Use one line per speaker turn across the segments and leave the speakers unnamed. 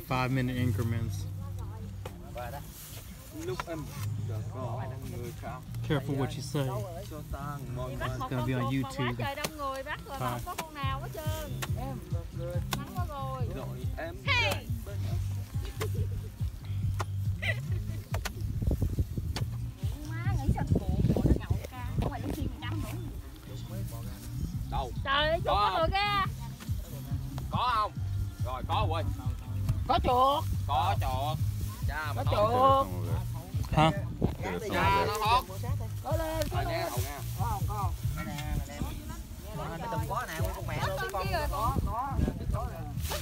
in five minute increments. Careful what you say.
một
gonna be on YouTube.
rồi rồi
rồi em
Hey! rồi
đâu
trời ơi
Có
có rồi kìa
có không rồi có quên
có chuột.
Có chuột. Cha mà
có chuột.
Huh?
cha nó thoát
có lên có lên.
có nè con mẹ. Luôn
con kia rồi.
Có có.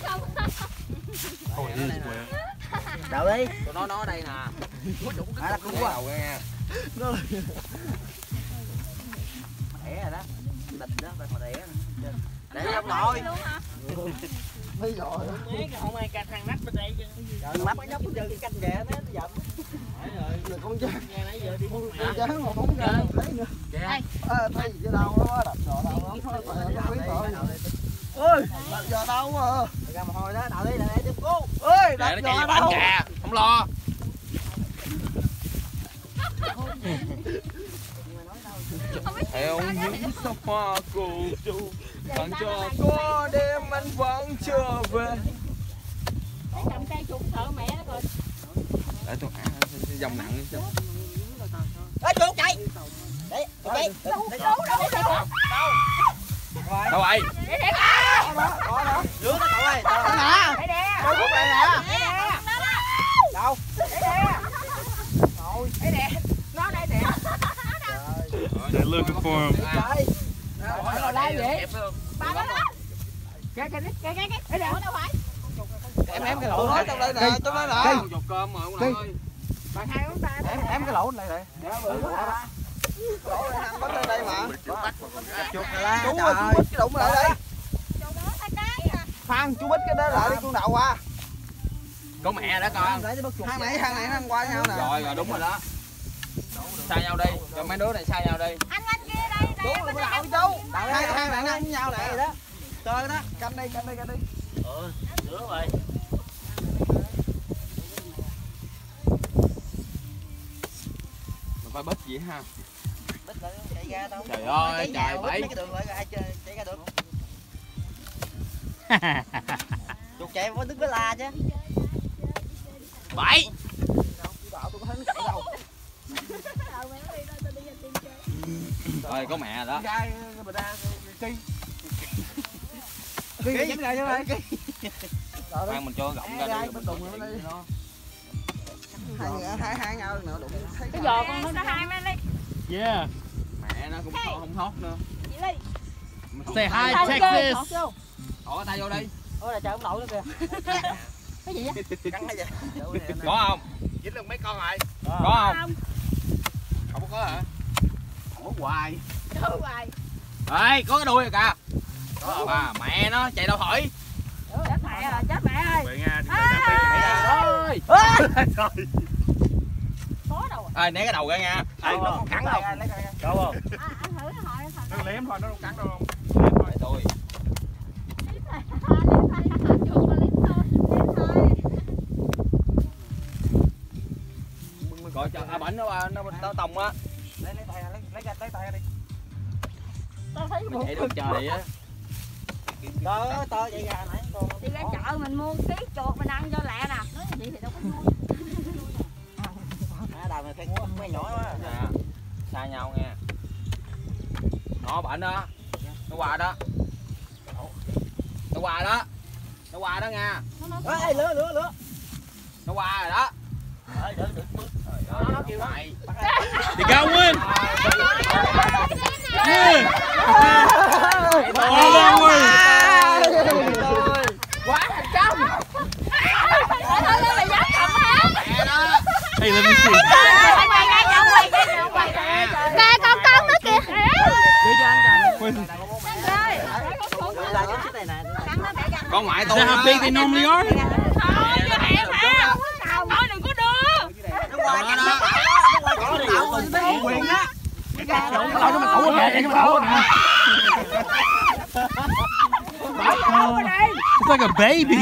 Không?
Oh, it is wet.
đậu đi?
Tụi nó nó ở đây nè.
À là
nghe. Hậu nghe
đẻ rồi đó. Địch đó phải mà đẻ để trong nồi
hả?
Mấy rồi
không ai cắt thằng nách đây
mắt nhóc bây giờ cái canh ghẹ nó nó giận. Rồi con chơi
nghe nãy giờ đi bốn
con chơi mà. Không ra thấy nữa à, thấy gì đâu nó đập rồi đâu. nó thôi phải nó biết rồi ơi đập giờ đâu mà ra mồ hôi đó đậu đi để tiếp cô ơi đập
nó
giờ đâu
không lo. Theo những sắc hoa cổ chu bạn cho có đêm anh vẫn chưa về
Để cầm cây chuột sợ mẹ nó rồi
để tôi à, dòng nặng
ê chuột chạy. Để chạy
đâu đâu đâu đâu
đâu.
Để để
lứa nó cậu ơi. Đó nè
để để
đâu khúc này nè đâu?
Nó đây để
They're looking for him.
Rồi đây vậy? ba đó cái cái cái cái cái cái đâu phải
em em cái lỗ đó. Trong đây nè trong đây nè
cơm mà ông nội
hai tay
em em cái lỗ này này. Lỗ này nằm ở đây mà chú ơi chú bích cái đụng lại đây.
À
khoan chú bích cái đó lại đi con đậu qua
có mẹ đó con.
Hàng này hàng này nó ăn qua nhau nè
rồi rồi đúng rồi đó. Xa nhau đi. Cho mấy đứa này xa nhau đi.
Anh anh kia đây đây
chú đậu chú. Hai hai bạn ăn với nhau nè. Đó chơi đó canh đi canh đi canh đi.
Ừ sửa rồi
phải bích gì ha.
Bích lại chạy ra đâu.
Trời ơi trời bảy.
cái đường lại ai chơi chạy ra được. Chuột chạy với đứng với la chứ.
Bảy.
Đậu tôi thấy nó chạy đâu
mẹ nó đi đâu, tao đi ra tìm chơi.
rồi có mẹ đó
gai mình ra kỳ kỳ chém gai chứ này
khoan mình cho gọng ra đi
bên đụng nó đi hai hai nhau nữa đụng thấy
cái giò con nó nó hai mấy lấy
Yeah.
mẹ nó cũng không hót nữa.
Ly
Say hi, Texas.
thỏ tay vô. Đi.
Ôi là trời ông đậu nữa kìa.
Cái gì vậy?
Cắn
có không?
Dính được mấy con rồi.
Có không?
Không.
Không có hả? Không có hoài.
Đâu hoài.
Ê có cái đuôi rồi kìa. À mẹ nó chạy đâu thổi
chết mẹ rồi chết mẹ ơi
Vậy Nga thì
À.
ơi
có đâu
ê né cái đầu ra nha.
Ê, nó có cắn không?
Đâu không?
À, anh thử nó hỏi
Nó liếm thôi, nó không cắn đâu không?
để tôi.
Chuột mà liếm thôi thôi
coi cho à bảnh nó nó nó tòng á.
Lấy lấy tay lấy lấy lấy tay ra đi.
Tao thấy
chạy được trời á.
Tớ tớ chạy ra nãy con
đi ra chợ mình mua ký chuột mình ăn cho lẹ
nó bệnh đó. Nó qua đó. Nó qua đó. Nó qua đó nha.
Ê lửa lửa lửa.
Nó qua rồi đó. Nó nó kêu mày.
They got one. con
ngoại
tôi ra đi
thì nôm đi thôi
cho
em hả
thôi đừng có đưa
đúng rồi
đó
có điều quyền á.
Lộn lộn cho mình tủ kìa cho mình tủ kìa It's like a baby.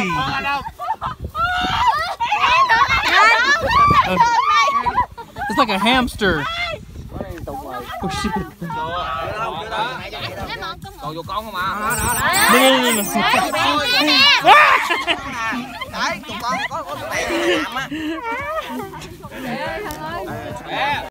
It's like a hamster. Oh shit
còn vô con không à?
No, no, no, no, no.
Đấy, tụi con có có tụi mẹ làm á.